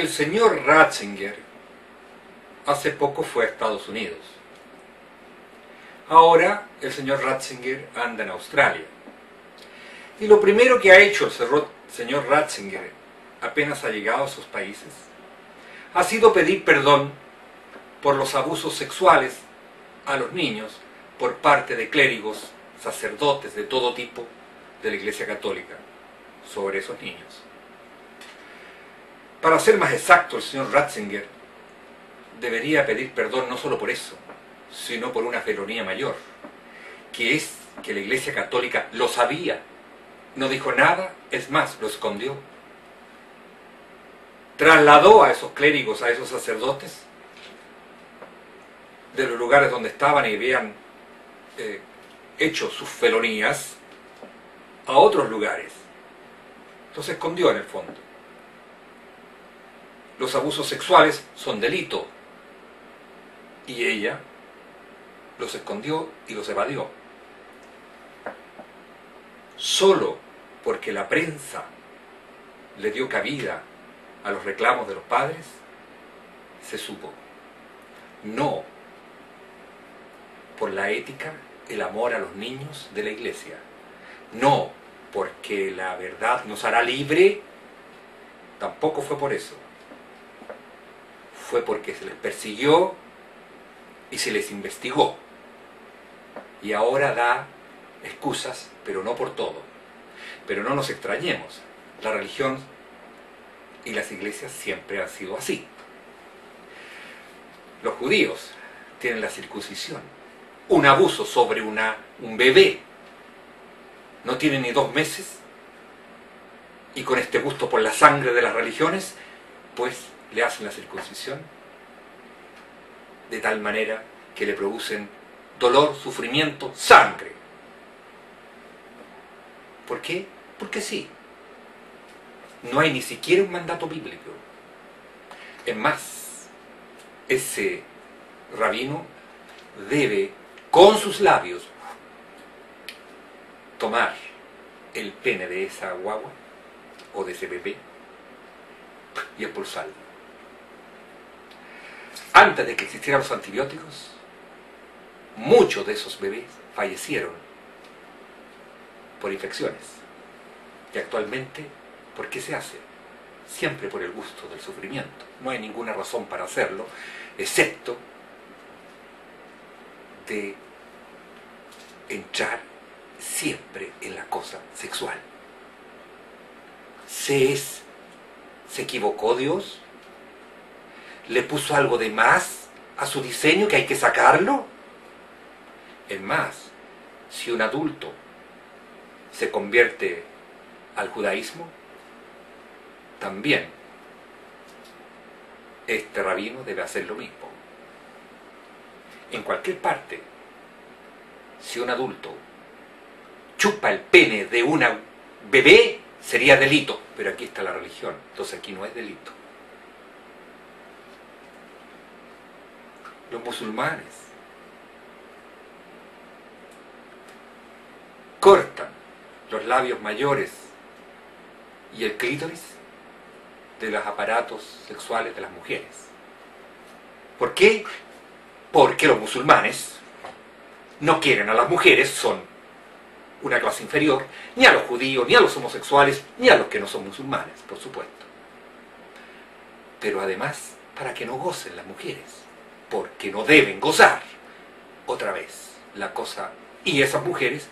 El señor Ratzinger hace poco fue a Estados Unidos. Ahora el señor Ratzinger anda en Australia. Y lo primero que ha hecho el señor Ratzinger apenas ha llegado a sus países ha sido pedir perdón por los abusos sexuales a los niños por parte de clérigos, sacerdotes de todo tipo de la Iglesia Católica sobre esos niños. Para ser más exacto, el señor Ratzinger debería pedir perdón no solo por eso, sino por una felonía mayor, que es que la Iglesia Católica lo sabía, no dijo nada, es más, lo escondió. Trasladó a esos clérigos, a esos sacerdotes, de los lugares donde estaban y habían eh, hecho sus felonías, a otros lugares. Los escondió en el fondo. Los abusos sexuales son delito. Y ella los escondió y los evadió. Solo porque la prensa le dio cabida a los reclamos de los padres, se supo. No por la ética, el amor a los niños de la iglesia. No porque la verdad nos hará libre, tampoco fue por eso. Fue porque se les persiguió y se les investigó. Y ahora da excusas, pero no por todo. Pero no nos extrañemos, la religión y las iglesias siempre han sido así. Los judíos tienen la circuncisión, un abuso sobre una, un bebé no tiene ni dos meses, y con este gusto por la sangre de las religiones, pues le hacen la circuncisión, de tal manera que le producen dolor, sufrimiento, sangre. ¿Por qué? Porque sí. No hay ni siquiera un mandato bíblico. Es más, ese rabino debe con sus labios tomar el pene de esa guagua o de ese bebé y expulsarlo. Antes de que existieran los antibióticos, muchos de esos bebés fallecieron por infecciones. Y actualmente, ¿por qué se hace? Siempre por el gusto del sufrimiento. No hay ninguna razón para hacerlo, excepto de entrar siempre en la cosa sexual. ¿Se, es, ¿Se equivocó Dios? ¿Le puso algo de más a su diseño que hay que sacarlo? Es más, si un adulto se convierte al judaísmo, también este rabino debe hacer lo mismo. En cualquier parte, si un adulto chupa el pene de una bebé, sería delito. Pero aquí está la religión, entonces aquí no es delito. Los musulmanes cortan los labios mayores y el clítoris de los aparatos sexuales de las mujeres. ¿Por qué? Porque los musulmanes no quieren a las mujeres, son una clase inferior, ni a los judíos, ni a los homosexuales, ni a los que no son musulmanes, por supuesto. Pero además, para que no gocen las mujeres, porque no deben gozar. Otra vez, la cosa... Y esas mujeres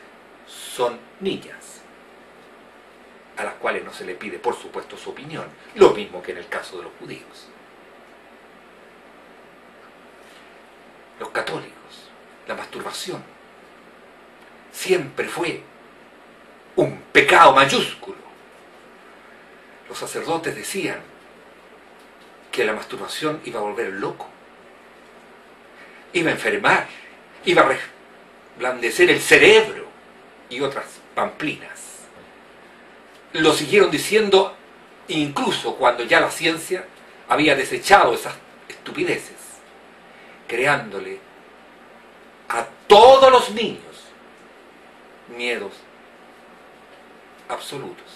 son niñas, a las cuales no se le pide, por supuesto, su opinión, lo mismo que en el caso de los judíos. Los católicos, la masturbación, siempre fue un pecado mayúsculo. Los sacerdotes decían que la masturbación iba a volver loco, iba a enfermar, iba a reblandecer el cerebro y otras pamplinas. Lo siguieron diciendo incluso cuando ya la ciencia había desechado esas estupideces, creándole a todos los niños miedos absolutos.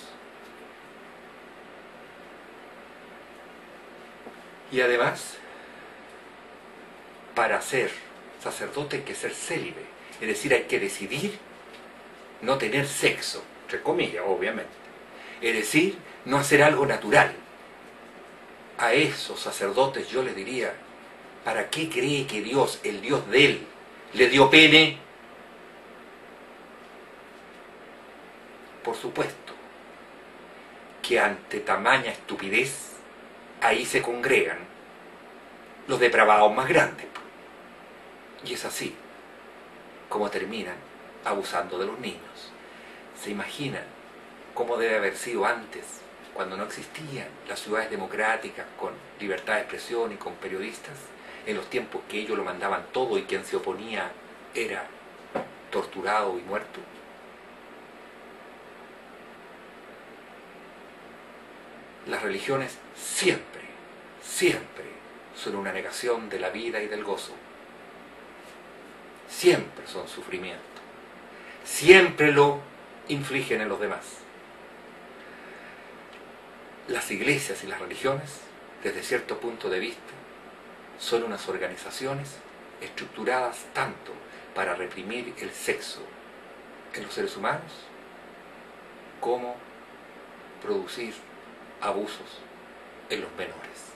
Y además, para ser sacerdote hay que ser célibe, es decir, hay que decidir no tener sexo, entre comillas, obviamente. Es decir, no hacer algo natural. A esos sacerdotes yo les diría, ¿para qué cree que Dios, el Dios de él, le dio pene? Por supuesto que ante tamaña estupidez, ahí se congregan los depravados más grandes. Y es así como terminan abusando de los niños. ¿Se imaginan cómo debe haber sido antes, cuando no existían las ciudades democráticas con libertad de expresión y con periodistas, en los tiempos que ellos lo mandaban todo y quien se oponía era torturado y muerto? Las religiones siempre, siempre son una negación de la vida y del gozo. Siempre son sufrimiento. Siempre lo infligen en los demás. Las iglesias y las religiones, desde cierto punto de vista, son unas organizaciones estructuradas tanto para reprimir el sexo en los seres humanos como producir abusos en los menores.